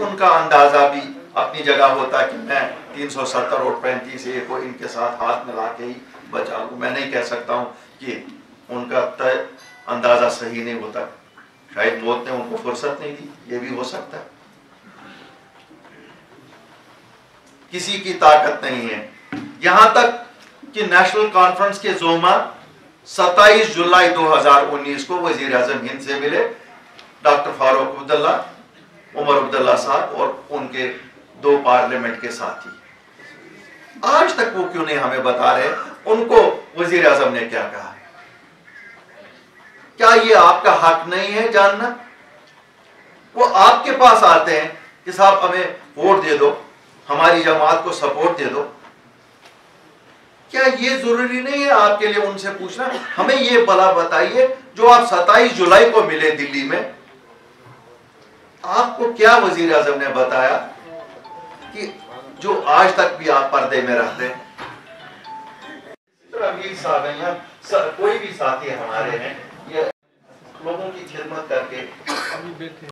उनका अंदाज़ा भी अपनी जगह होता कि मैं 370 और 35 ए को इनके साथ हाथ मिला के ही बचा लूँ मैं नहीं कह सकता हूँ कि उनका तय अंदाज़ा सही नहीं होता। शायद मौत ने उनको फुर्सत नहीं दी, ये भी हो सकता किसी की ताकत नहीं है। यहाँ तक कि नेशनल कॉन्फ्रेंस के जोमा 27 जुलाई 2019 को वज़ीर अजम हिंद से मिले। डॉक्टर फारूक अब्दुल्ला उमर अब्दुल्ला साहब और उनके दो पार्लियामेंट के साथी। आज तक वो क्यों नहीं हमें बता रहे? उनको वज़ीर आज़म ने क्या कहा? क्या ये आपका हक नहीं है जानना? वो आपके पास आते हैं कि साहब, हमें वोट दे दो, हमारी जमात को सपोर्ट दे दो। क्या ये ज़रूरी नहीं है आपके लिए उनसे पूछना? हमें ये भला बताइए, जो आप 27 जुलाई को मिले दिल्ली में आपको क्या वज़ीर आज़म ने बताया कि जो आज तक भी आप पर्दे में रहते हैं? कोई भी साथी हमारे हैं, ये लोगों की खिदमत करके